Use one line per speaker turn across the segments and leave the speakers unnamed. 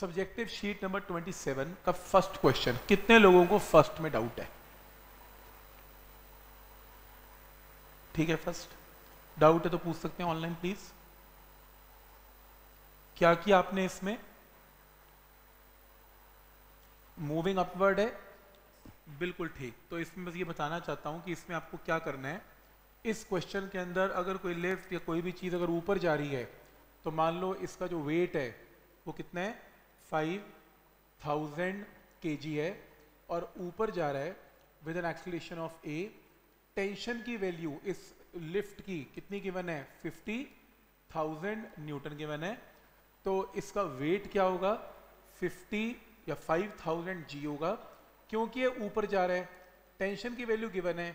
Subjective sheet number 27 का first question कितने लोगों को फ़र्स्ट में डाउट है? ठीक है फ़र्स्ट डाउट है तो पूछ सकते हैं ऑनलाइन प्लीज़ क्या किया आपने इसमें? मूविंग अपवर्ड है? बिल्कुल ठीक। तो इसमें बस ये बताना चाहता हूँ कि इसमें आपको क्या करना है? इस क्वेश्चन के अंदर अगर कोई लेफ़्ट या कोई भी चीज़ अगर ऊपर जा रही है तो मान लो इसका जो वेट है, वो कितना है? फाइव थाउज़ेंड के है और ऊपर जा रहा है with an acceleration of a tension की वैल्यू इस लिफ्ट की कितनी गिवन है? फिफ्टी थाउज़ेंड न्यूटन गिवन है। तो इसका वेट क्या होगा? फिफ्टी या फाइव थाउज़ेंड जी होगा। क्योंकि ये ऊपर जा रहा है टेंशन की वैल्यू गिवन है।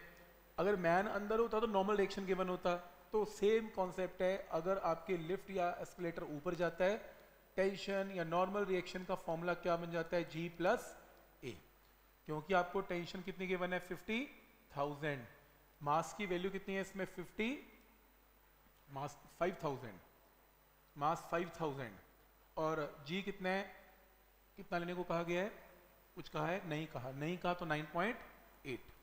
अगर मैन अंदर होता तो नॉर्मल रिएक्शन गिवन होता। तो सेम कॉन्सेप्ट है, अगर आपके लिफ्ट या एस्केलेटर ऊपर जाता है टेंशन या नॉर्मल रिएक्शन का फॉर्मूला क्या बन जाता है? जी प्लस ए क्योंकि आपको टेंशन कितनी गिवन है फिफ्टी थाउज़ेंड मास की वैल्यू कितनी है इसमें? Fifty mass five thousand mass five thousand और जी कितना है? कितना लेने को कहा गया है? कुछ कहा है? नहीं कहा. नहीं कहा तो nine point eight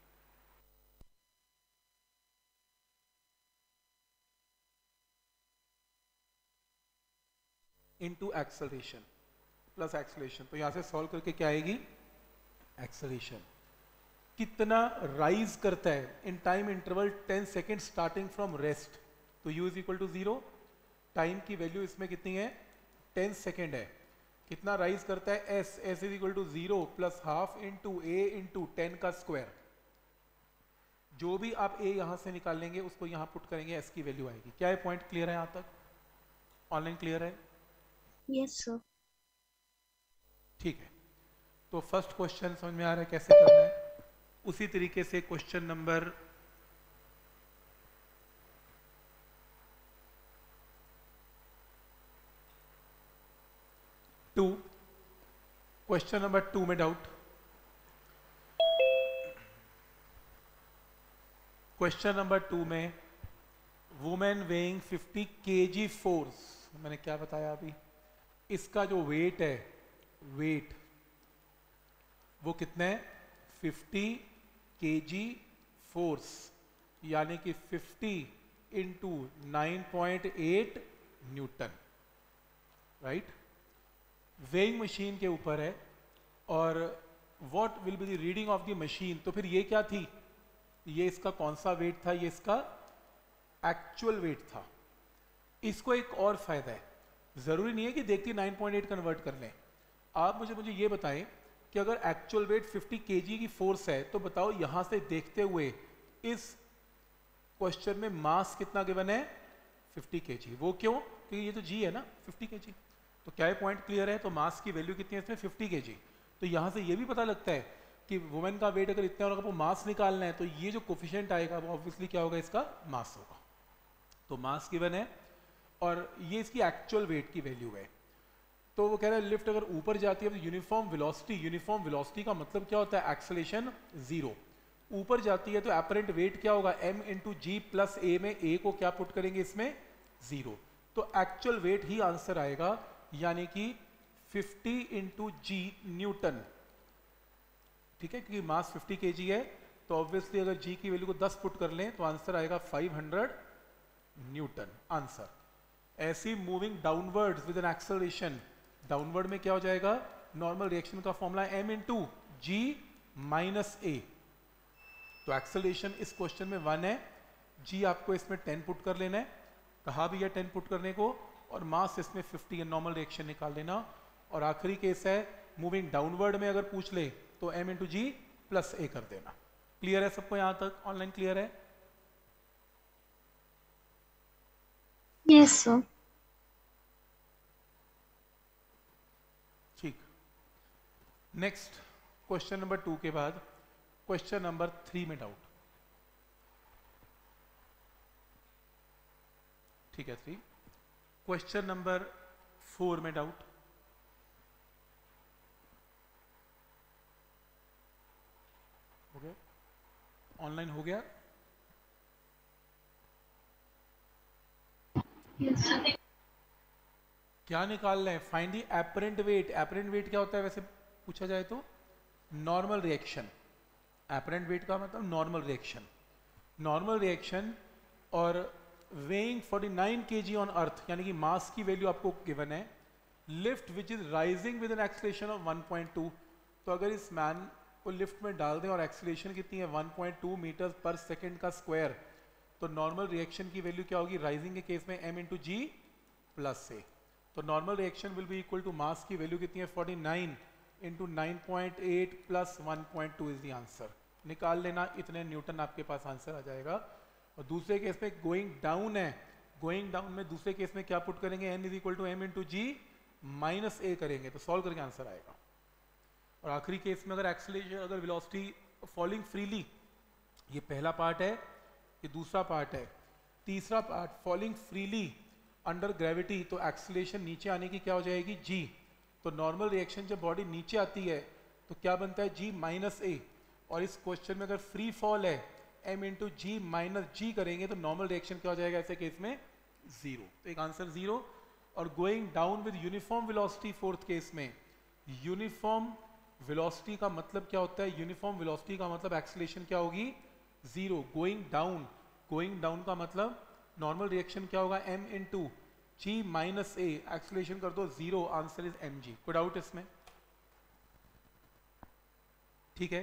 into acceleration plus acceleration तो यहाँ से सॉल्व करके क्या आएगी? एक्सलेशन कितना राइज करता है? In time interval 10 second starting from rest तो u is equal to zero time की वैल्यू इसमें कितनी है? 10 सेकेंड है. कितना राइज करता है? S. S is equal to zero plus half into a into ten का स्क्वायर जो भी आप ए यहाँ से निकाल लेंगे, उसको यहाँ पुट करेंगे, s की वैल्यू आएगी. क्या है पॉइंट क्लियर है यहाँ तक? ऑनलाइन क्लियर है?
यस सर
ठीक है। तो फ़र्स्ट क्वेश्चन समझ में आ रहा है कैसे करना है? उसी तरीके से question number two question number two में डाउट क्वेश्चन नंबर टू में वुमेन वेइंग 50 केजी फोर्स मैंने क्या बताया अभी? इसका जो वेट है वेट वो कितना है? 50 के जी फोर्स यानी कि 50 into nine newton right weighing machine के ऊपर है, और what will be the reading of the machine तो फिर ये क्या थी? ये इसका कौन सा वेट था? ये इसका एक्चुअल वेट था। इसको एक और फ़ायदा है। ज़रूरी नहीं है कि देखती 9.8 कन्वर्ट कर लें। आप मुझे मुझे ये बताएँ कि अगर एक्चुअल वेट 50 केजी की फोर्स है तो बताओ यहाँ से देखते हुए इस क्वेश्चन में मास कितना गिवन है? 50 केजी वो क्यों? क्योंकि ये तो जी है ना 50 केजी तो क्या है पॉइंट क्लियर है? तो मास की वैल्यू कितनी है इसमें? 50 केजी तो यहाँ से ये भी पता लगता है कि वुमेन का वेट अगर इतना होगा वो मास निकालना है तो ये जो कोफिशियंट आएगा, वो ऑब्वियसली क्या होगा? इसका मास होगा। तो मास गिवन है और ये इसकी एक्चुअल वेट की वैल्यू है। तो वो कह रहा है लिफ्ट अगर ऊपर जाती है तो यूनिफॉर्म वेलोसिटी यूनिफॉर्म वेलोसिटी का मतलब क्या होता है? एक्सलेशन ज़ीरो ऊपर जाती है तो एपरेंट वेट क्या होगा? M into g plus a में a को क्या पुट करेंगे इसमें? ज़ीरो तो एक्चुअल वेट ही आंसर आएगा, यानी कि 50 इंटू जी न्यूटन ठीक है? क्योंकि मास 50 के है तो ऑब्वियसली अगर जी की वैल्यू को 10 पुट कर लें तो आंसर आएगा 500 न्यूटन आंसर ऐसी moving downward with an acceleration downward में क्या हो जाएगा? नॉर्मल रिएक्शन का formula m into g minus a तो एक्सेलेशन इस क्वेश्चन में वन है। जी आपको इसमें टेन पुट कर लेना है। कहा भी है टेन पुट करने को? और मास इसमें फिफ्टी है नॉर्मल रिएक्शन निकाल लेना। और आखिरी केस है मूविंग डाउनवर्ड में अगर पूछ ले तो m into g plus a कर देना। क्लियर है सबको यहाँ तक? ऑनलाइन क्लियर है?
Yes sir
next question number two के बाद क्वेश्चन नंबर थ्री में डाउट ठीक है थ्री क्वेश्चन नंबर फोर में डाउट ऑनलाइन हो गया। क्या निकाल रहे हैं find the apparent weight apparent weight क्या होता है वैसे? पूछा जाए तो नॉर्मल रिएक्शन एपरेंट वेट का मतलब नॉर्मल रिएक्शन नॉर्मल रिएक्शन और वेइंग 49 केजी ऑन अर्थ यानी कि मास की वैल्यू आपको गिवन है lift which is rising with an acceleration of 1.2 तो अगर इस मैन को लिफ्ट में डाल दें और एक्सलेशन कितनी है? 1.2 मीटर पर सेकेंड का स्क्वायर तो नॉर्मल रिएक्शन की वैल्यू क्या होगी? राइजिंग के केस में m into g plus a तो normal reaction will be equal to mass की वैल्यू कितनी है? 49 nine into nine point eight plus one point two is the answer निकाल लेना, इतने न्यूटन आपके पास आंसर आ जाएगा। और दूसरे केस में गोइंग डाउन है। गोइंग डाउन में दूसरे केस में क्या पुट करेंगे? N is equal to m into g minus a करेंगे। तो सॉल्व करके आंसर आएगा। और आखिरी केस में अगर एक्सलेशन अगर वेलोसिटी फॉलिंग फ्रीली ये पहला पार्ट है। ये दूसरा पार्ट है। तीसरा part falling freely under gravity तो एक्सलेशन नीचे आने की क्या हो जाएगी? जी तो नॉर्मल रिएक्शन जब बॉडी नीचे आती है तो क्या बनता है? जी माइनस ए और इस क्वेश्चन में अगर फ्री फॉल है m into g minus g करेंगे तो नॉर्मल रिएक्शन क्या हो जाएगा ऐसे केस में? ज़ीरो तो एक आंसर ज़ीरो और going down with uniform velocity fourth case में यूनिफॉर्म वेलोसिटी का मतलब क्या होता है? यूनिफॉर्म वेलोसिटी का मतलब एक्सलेशन क्या होगी? Zero going down going down का मतलब नॉर्मल रिएक्शन क्या होगा? M into g minus a acceleration कर दो zero answer is m g कोई डाउट इसमें. ठीक है?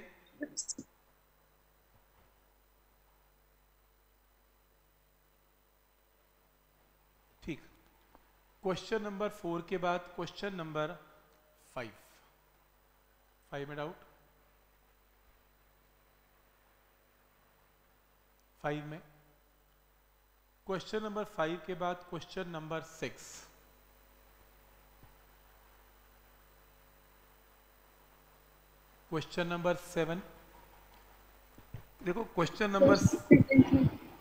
ठीक. क्वेश्चन नंबर फोर के बाद क्वेश्चन नंबर फाइव फाइव में डाउट फाइव में। क्वेश्चन नंबर फाइव के बाद question number six. Question number seven. देखो, क्वेश्चन नंबर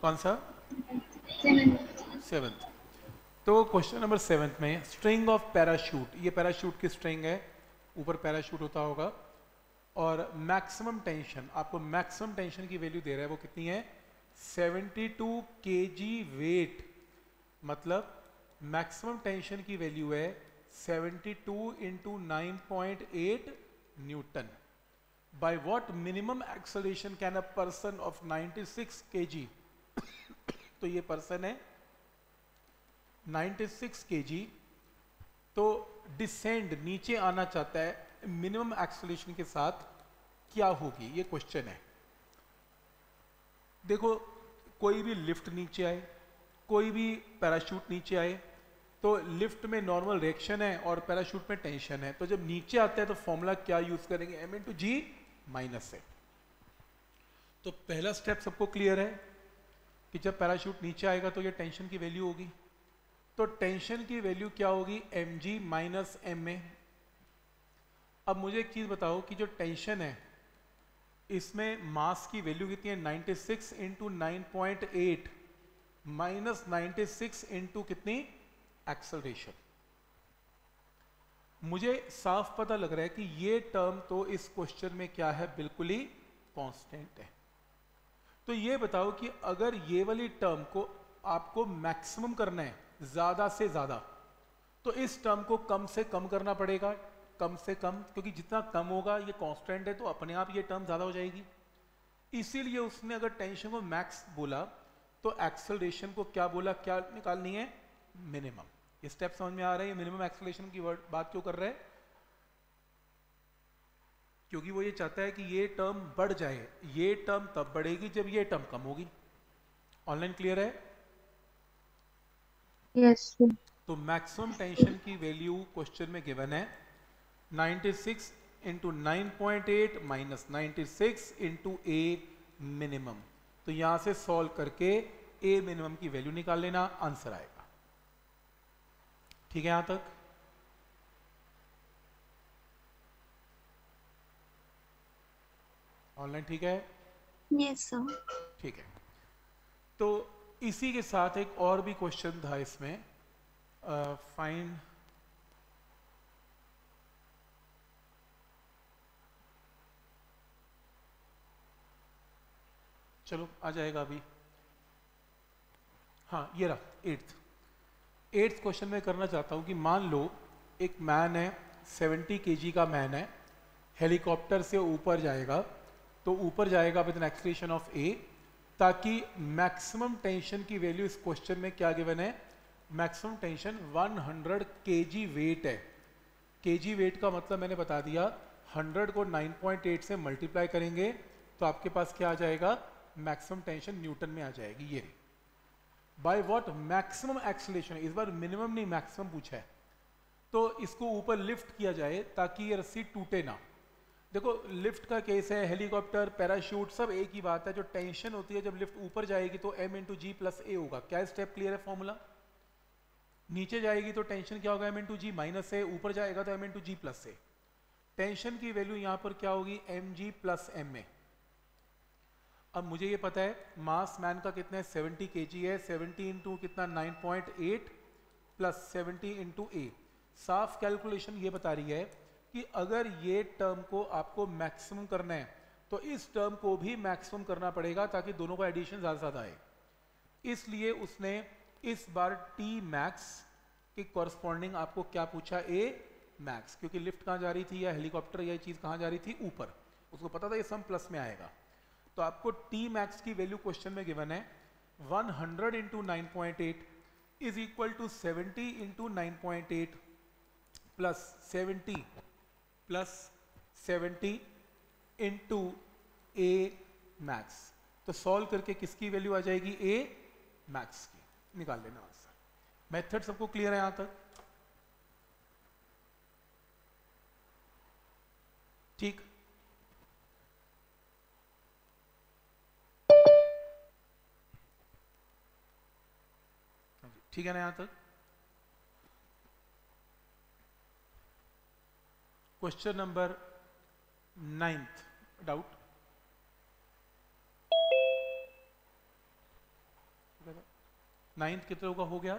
कौन सा? सेवंथ तो क्वेश्चन नंबर सेवंथ में स्ट्रिंग ऑफ़ पैराशूट ये पैराशूट की स्ट्रिंग है, ऊपर पैराशूट होता होगा। और मैक्सिमम टेंशन आपको मैक्सिमम टेंशन की वैल्यू दे रहा है, वो कितनी है? 72 केजी वेट मतलब मैक्सिमम टेंशन की वैल्यू है 72 two into nine newton. By what minimum acceleration can a person of 96 kg? तो ये पर्सन है 96 केजी। तो डिसेंड नीचे आना चाहता है मिनिमम एक्सलेशन के साथ क्या होगी? ये क्वेश्चन है। देखो, कोई भी लिफ्ट नीचे आए, कोई भी पैराशूट नीचे आए तो लिफ्ट में नॉर्मल रिएक्शन है और पैराशूट में टेंशन है। तो जब नीचे आता है तो फॉर्मूला क्या यूज़ करेंगे? एम इन टू जी माइनस है तो पहला स्टेप सबको क्लियर है कि जब पैराशूट नीचे आएगा तो ये टेंशन की वैल्यू होगी। तो टेंशन की वैल्यू क्या होगी? M g minus m a अब मुझे एक चीज़ बताओ कि जो टेंशन है इसमें मास की वैल्यू कितनी है? 96 six into nine minus ninety six into कितनी? एक्सलरेशन मुझे साफ़ पता लग रहा है कि ये टर्म तो इस क्वेश्चन में क्या है? बिल्कुल ही कांस्टेंट है। तो ये बताओ कि अगर ये वाली टर्म को आपको मैक्सिमम करना है, ज़्यादा से ज़्यादा तो इस टर्म को कम से कम करना पड़ेगा। कम से कम क्योंकि जितना कम होगा ये कांस्टेंट है तो अपने आप ये टर्म ज़्यादा हो जाएगी। इसीलिए उसने अगर टेंशन को मैक्स बोला तो एक्सेलरेशन को क्या बोला क्या निकालनी है? मिनिमम ये स्टेप समझ में आ रहा है ये मिनिमम एक्सेलरेशन की वर्ड बात क्यों कर रहे हैं? क्योंकि वो ये चाहता है कि ये टर्म बढ़ जाए। ये टर्म तब बढ़ेगी जब ये टर्म कम होगी। ऑनलाइन क्लियर है?
Yes
तो मैक्सिमम टेंशन की वैल्यू क्वेश्चन में गिवन है। 96 into nine point eight minus ninety six into a minimum तो यहाँ से सॉल्व करके ए मिनिमम की वैल्यू निकाल लेना आंसर आएगा। ठीक है यहाँ तक? ऑनलाइन ठीक है?
Yes.
ठीक है। तो इसी के साथ एक और भी क्वेश्चन था इसमें। फाइंड चलो, आ जाएगा अभी। हाँ ये रहा एट्थ एट्थ क्वेश्चन में करना चाहता हूँ कि मान लो, एक मैन है 70 केजी का मैन है हेलीकॉप्टर से ऊपर जाएगा तो ऊपर जाएगा with an acceleration of a ताकि मैक्सिमम टेंशन की वैल्यू इस क्वेश्चन में क्या गिवन है? मैक्सिमम टेंशन 100 केजी वेट है। केजी वेट का मतलब मैंने बता दिया 100 को 9.8 से मल्टीप्लाई करेंगे तो आपके पास क्या आ जाएगा? मैक्सिमम टेंशन न्यूटन में आ जाएगी, ये। बाय व्हाट मैक्सिमम एक्सलेशन इस बार मिनिमम नहीं मैक्सिमम पूछा है। तो इसको ऊपर लिफ्ट किया जाए ताकि ये रस्सी टूटे ना। देखो लिफ्ट का केस है हेलीकॉप्टर पैराशूट सब एक ही बात है। जो टेंशन होती है, जब लिफ्ट ऊपर जाएगी तो m into g plus a होगा। क्या स्टेप क्लियर है फॉर्मूला नीचे जाएगी तो टेंशन क्या होगा? M into g minus a ऊपर जाएगा तो m into g plus a tension की वैल्यू यहाँ पर क्या होगी? M g plus m a अब मुझे ये पता है मास मैन का कितना है? सेवेंटी के है सेवेंटी इंटू कितना? Nine point eight plus seventy into a साफ़ कैलकुलेशन ये बता रही है कि अगर ये टर्म को आपको मैक्सिमम करना है तो इस टर्म को भी मैक्सिमम करना पड़ेगा ताकि दोनों का एडिशन ज़्यादा ज़्यादा आए। इसलिए उसने इस बार टी मैक्स के कॉरस्पॉन्डिंग आपको क्या पूछा? ए मैक्स क्योंकि लिफ्ट कहाँ जा रही थी या हेलीकॉप्टर या चीज़ कहाँ जा रही थी? ऊपर। उसको पता था ये सम प्लस में आएगा। तो आपको टी मैक्स की वैल्यू क्वेश्चन में गिवन है। 100 hundred into nine point eight is equal to seventy into nine point eight plus seventy plus seventy into a max तो सॉल्व करके किसकी वैल्यू आ जाएगी? ए मैक्स की। निकाल लेना आंसर मेथड सबको क्लियर है यहाँ तक? ठीक। ठीक है ना यहाँ तक? Question number ninth doubt ninth कितने का हो गया?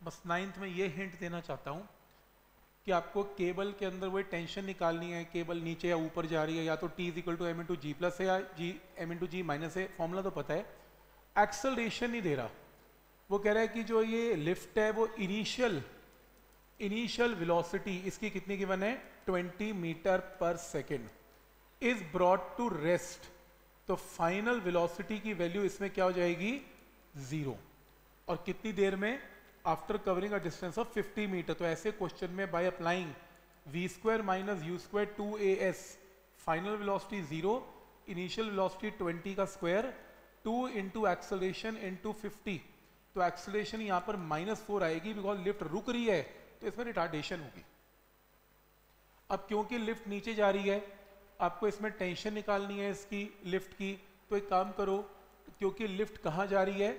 बस नाइन्थ में ये हिंट देना चाहता हूँ। कि आपको केबल के अंदर वही टेंशन निकालनी है, केबल नीचे या ऊपर जा रही है, या तो T is equal to m into g plus है या g m into g minus है फॉर्मूला तो पता है। एक्सलरेशन नहीं दे रहा। वो कह रहा है कि जो ये लिफ्ट है, वो इनिशियल इनिशियल वेलोसिटी इसकी कितनी गिवन है 20 मीटर पर second. Is brought to rest तो फाइनल वेलोसिटी की वैल्यू इसमें क्या हो जाएगी? ज़ीरो और कितनी देर में? After covering a distance of 50 metre तो ऐसे क्वेश्चन में by applying v square minus u square two a s final velocity zero initial velocity 20 का square two into acceleration into fifty तो एक्सलेशन यहाँ पर माइनस फोर आएगी because lift रुक रही है तो इसमें रिटार्डेशन होगी। अब क्योंकि लिफ्ट नीचे जा रही है, आपको इसमें टेंशन निकालनी है इसकी लिफ्ट की तो एक काम करो, क्योंकि लिफ्ट कहाँ जा रही है?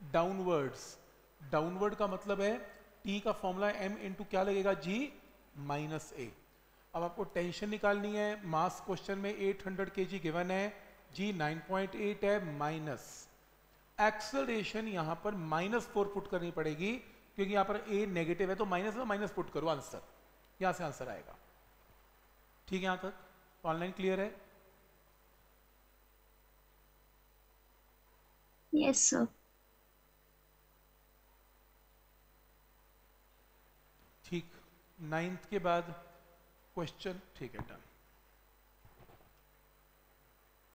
डाउनवर्ड्स डाउनवर्ड का मतलब है टी का फॉर्मूला एम इंटू क्या लगेगा जी माइनस ए अब आपको टेंशन निकालनी है मास क्वेश्चन में 800 हंड्रेड के जी गिवन है जी 9.8 है माइनस एक्सलरेशन यहाँ पर माइनस फोर पुट करनी पड़ेगी, क्योंकि यहाँ पर ए नेगेटिव है तो माइनस में माइनस पुट करो आंसर यहाँ से आंसर आएगा. ठीक है यहाँ तक? ऑनलाइन क्लियर है?
यस सर
ठीक नाइन्थ के बाद क्वेश्चन ठीक है डन